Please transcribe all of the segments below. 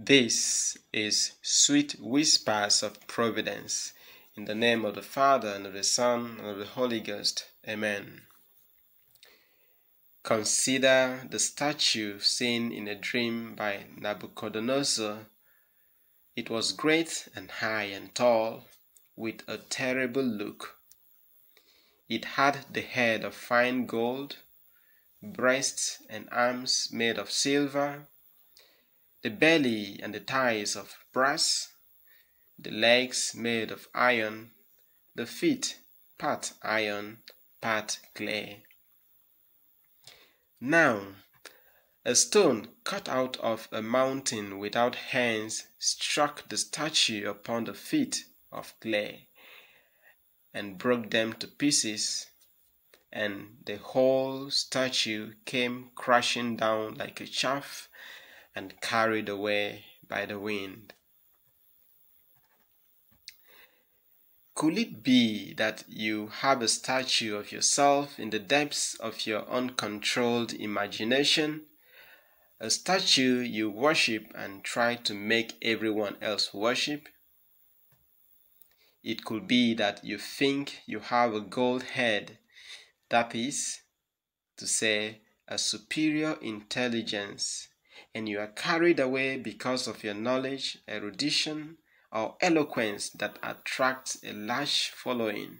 This is Sweet Whispers of Providence. In the name of the Father, and of the Son, and of the Holy Ghost. Amen. Consider the statue seen in a dream by Nabuchodonosor. It was great and high and tall, with a terrible look. It had the head of fine gold, breasts and arms made of silver the belly and the thighs of brass, the legs made of iron, the feet part iron, part clay. Now, a stone cut out of a mountain without hands struck the statue upon the feet of clay and broke them to pieces, and the whole statue came crashing down like a chaff and carried away by the wind. Could it be that you have a statue of yourself in the depths of your uncontrolled imagination? A statue you worship and try to make everyone else worship? It could be that you think you have a gold head, that is to say, a superior intelligence and you are carried away because of your knowledge, erudition, or eloquence that attracts a large following.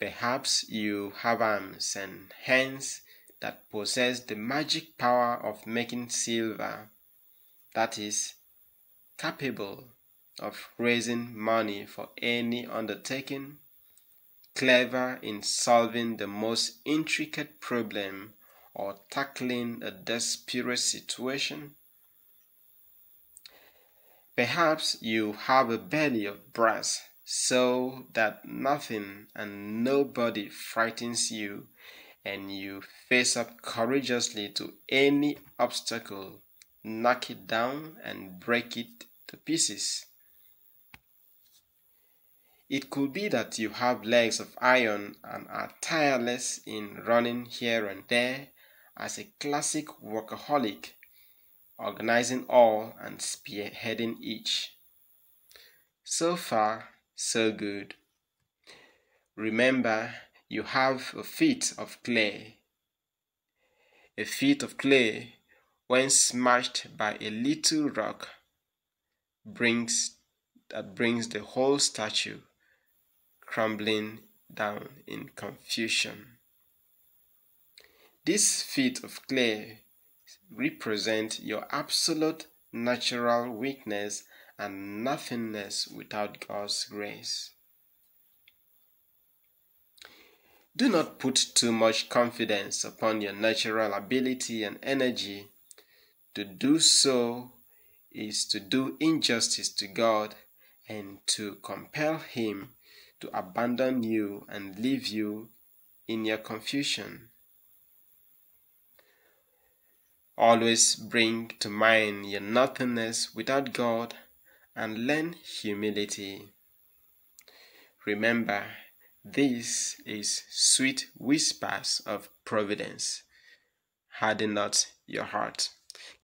Perhaps you have arms and hands that possess the magic power of making silver, that is, capable of raising money for any undertaking, clever in solving the most intricate problem or tackling a desperate situation. Perhaps you have a belly of brass so that nothing and nobody frightens you and you face up courageously to any obstacle, knock it down and break it to pieces. It could be that you have legs of iron and are tireless in running here and there as a classic workaholic, organizing all and spearheading each. So far, so good. Remember, you have a feet of clay. A feet of clay, when smashed by a little rock, brings that brings the whole statue crumbling down in confusion. These feet of clay represent your absolute natural weakness and nothingness without God's grace. Do not put too much confidence upon your natural ability and energy. To do so is to do injustice to God and to compel Him to abandon you and leave you in your confusion. Always bring to mind your nothingness without God and learn humility. Remember, this is sweet whispers of providence. Harden not your heart.